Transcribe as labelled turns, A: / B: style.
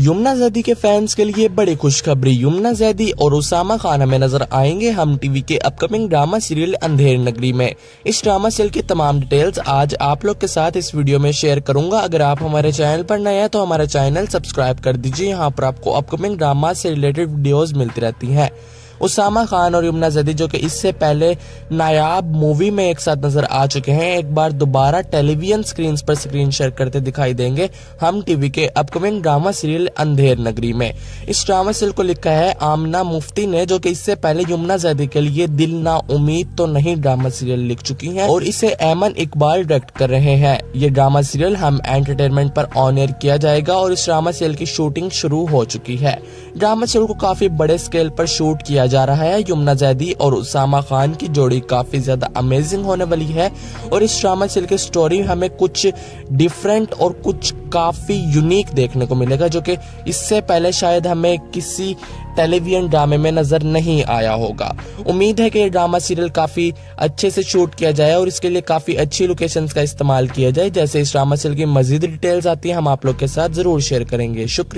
A: यमुना जैदी के फैंस के लिए बड़ी खुशखबरी। यमुना जैदी और उसामा खान में नज़र आएँगे हम टीवी के upcoming drama serial Andher Nagari में। इस ड्रामा सीरियल की तमाम डिटेल्स आज आप लोग के साथ इस वीडियो में शेयर करूँगा। अगर आप हमारे चैनल पर नए हैं तो हमारा चैनल सब्सक्राइब कर दीजिए। यहाँ पर आपको अपकमिंग ड्रामा से रिलेटेड वीडियोज़ मिलती रहती है। उसामा खान और यमुना जदी, जो कि इससे पहले नायाब मूवी में एक साथ नज़र आ चुके हैं, एक बार दोबारा टेलीविज़न स्क्रीन पर स्क्रीन शेयर करते दिखाई देंगे हम टीवी के upcoming drama serial Andher Nagari में। इस ड्रामा सीरियल को लिखा है, आमना मुफ्ती ने, जो कि इससे पहले यमुना जैदी के लिए दिल ना उम्मीद तो नहीं ड्रामा सीरियल लिख चुकी हैं, और इसे एमन इकबाल डायरेक्ट कर रहे हैं। ये ड्रामा सीरियल हम एंटरटेनमेंट पर ऑन एयर किया जाएगा, और इस ड्रामा सीरियल की शूटिंग शुरू हो चुकी है। ड्रामा सीरियल को काफ़ी बड़े स्केल पर शूट किया जा रहा है। यमुना जैदी और उसामा खान की जोड़ी काफ़ी ज़्यादा अमेजिंग होने वाली है और इस ड्रामा सीरियल की स्टोरी हमें कुछ डिफरेंट और कुछ काफ़ी यूनिक देखने को मिलेगा, जो कि इससे पहले शायद हमें किसी टेलीविज़न ड्रामे में नज़र नहीं आया होगा। उम्मीद है कि ये ड्रामा सीरियल काफ़ी अच्छे से शूट किया जाए और इसके लिए काफ़ी अच्छी लोकेशंस का इस्तेमाल किया जाए। जैसे इस ड्रामा सीरियल की मजीद डिटेल्स आती है, हम आप लोग के साथ ज़रूर शेयर करेंगे। शुक्रिया।